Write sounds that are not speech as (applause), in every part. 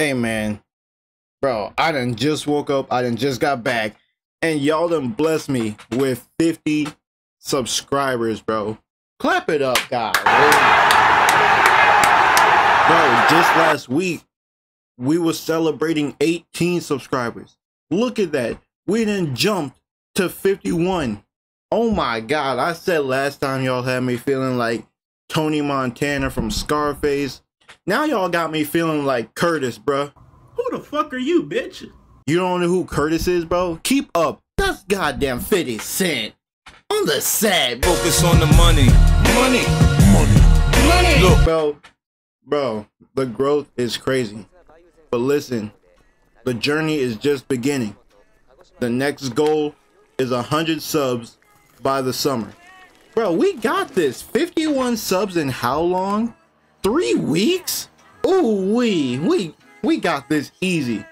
Hey man, bro, I done just woke up, I done just got back, and y'all done blessed me with 50 subscribers, bro. Clap it up, guys. Bro, just last week, we were celebrating 18 subscribers. Look at that. We done jumped to 51. Oh my god, I said last time y'all had me feeling like Tony Montana from Scarface. Now y'all got me feeling like Curtis, bro. Who the fuck are you, bitch? You don't know who Curtis is, bro? Keep up. That's goddamn 50 Cent. On the set. Focus on the money. Money. Money. Money. Look, bro. Bro, the growth is crazy. But listen, the journey is just beginning. The next goal is 100 subs by the summer. Bro, we got this. 51 subs in how long? Three weeks? Ooh, we, we, we got this easy.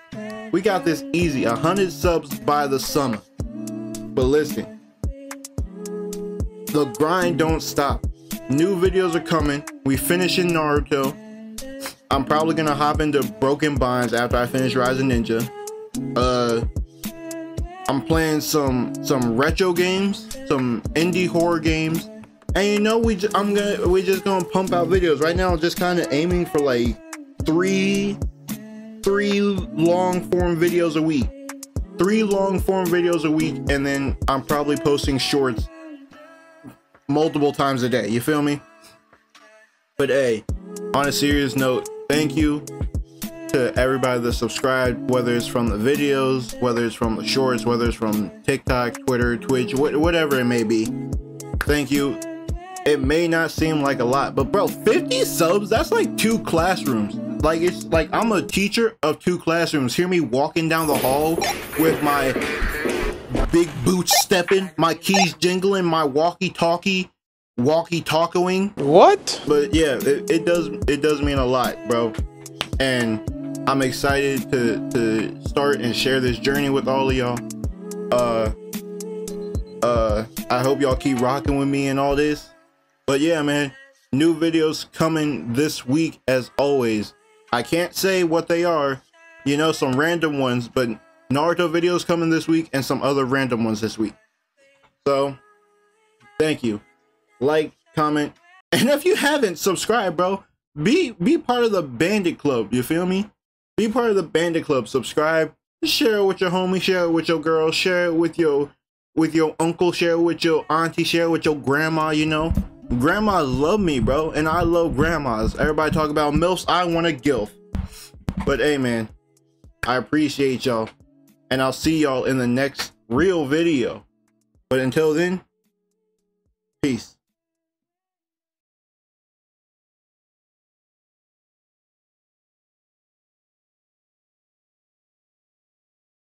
We got this easy. A 100 subs by the summer. But listen, the grind don't stop. New videos are coming. We finishing Naruto. I'm probably gonna hop into Broken Bonds after I finish Rising Ninja. Uh, I'm playing some some retro games, some indie horror games, and you know we just, I'm gonna we're just gonna pump out videos right now. Just kind of aiming for like three three long form videos a week, three long form videos a week, and then I'm probably posting shorts multiple times a day. You feel me? But hey, on a serious note, thank you to everybody that subscribed, whether it's from the videos, whether it's from the shorts, whether it's from TikTok, Twitter, Twitch, wh whatever it may be. Thank you. It may not seem like a lot, but bro, 50 subs, that's like two classrooms. Like it's like I'm a teacher of two classrooms. Hear me walking down the hall with my big boots stepping, my keys jingling, my walkie-talkie walkie-talkieing. What? But yeah, it, it does it does mean a lot, bro. And I'm excited to to start and share this journey with all of y'all. Uh uh I hope y'all keep rocking with me and all this. But yeah, man, new videos coming this week as always. I can't say what they are, you know, some random ones, but Naruto videos coming this week and some other random ones this week. So, thank you. Like, comment, (laughs) and if you haven't subscribed, bro, be be part of the Bandit Club. You feel me? Be part of the Bandit Club. Subscribe. Share it with your homie. Share it with your girl. Share it with your with your uncle. Share it with your auntie. Share it with your grandma. You know, grandmas love me, bro, and I love grandmas. Everybody talk about milfs. I want a gilf. But hey, man, I appreciate y'all, and I'll see y'all in the next real video. But until then, peace.